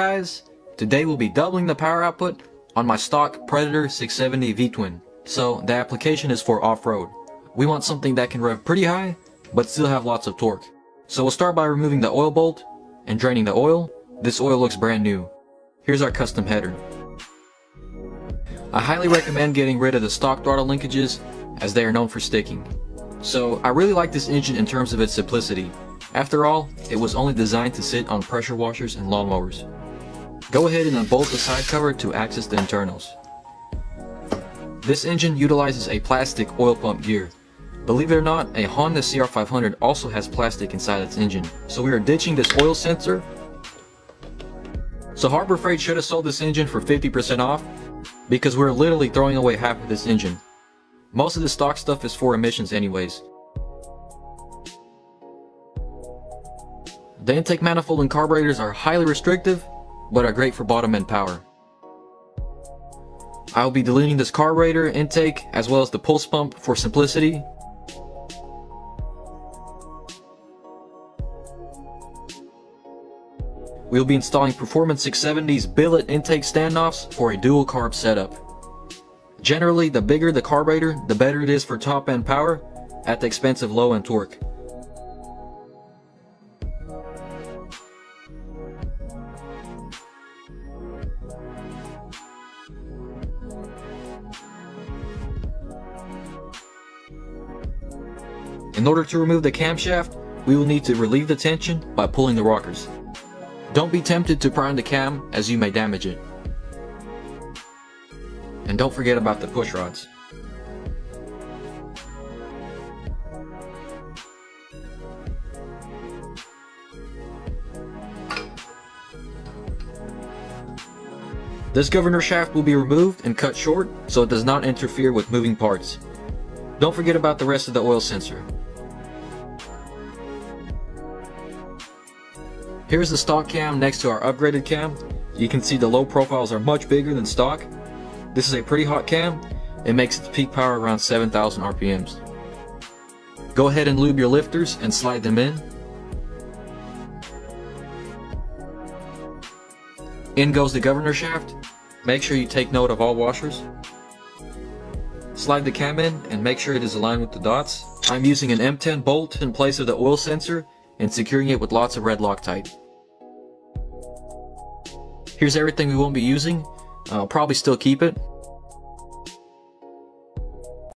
guys, today we'll be doubling the power output on my stock Predator 670 V-Twin. So the application is for off-road. We want something that can rev pretty high, but still have lots of torque. So we'll start by removing the oil bolt and draining the oil. This oil looks brand new. Here's our custom header. I highly recommend getting rid of the stock throttle linkages as they are known for sticking. So I really like this engine in terms of its simplicity. After all, it was only designed to sit on pressure washers and lawnmowers. Go ahead and unbolt the side cover to access the internals. This engine utilizes a plastic oil pump gear. Believe it or not, a Honda CR500 also has plastic inside its engine. So we are ditching this oil sensor. So Harbor Freight should have sold this engine for 50% off because we're literally throwing away half of this engine. Most of the stock stuff is for emissions anyways. The intake manifold and carburetors are highly restrictive, but are great for bottom end power. I'll be deleting this carburetor intake as well as the pulse pump for simplicity. We'll be installing Performance 670's billet intake standoffs for a dual carb setup. Generally, the bigger the carburetor, the better it is for top end power at the expense of low end torque. In order to remove the camshaft, we will need to relieve the tension by pulling the rockers. Don't be tempted to prime the cam as you may damage it. And don't forget about the push rods. This governor shaft will be removed and cut short so it does not interfere with moving parts. Don't forget about the rest of the oil sensor. Here's the stock cam next to our upgraded cam. You can see the lobe profiles are much bigger than stock. This is a pretty hot cam. It makes its peak power around 7,000 RPMs. Go ahead and lube your lifters and slide them in. In goes the governor shaft. Make sure you take note of all washers. Slide the cam in and make sure it is aligned with the dots. I'm using an M10 bolt in place of the oil sensor and securing it with lots of red Loctite. Here's everything we won't be using. I'll probably still keep it.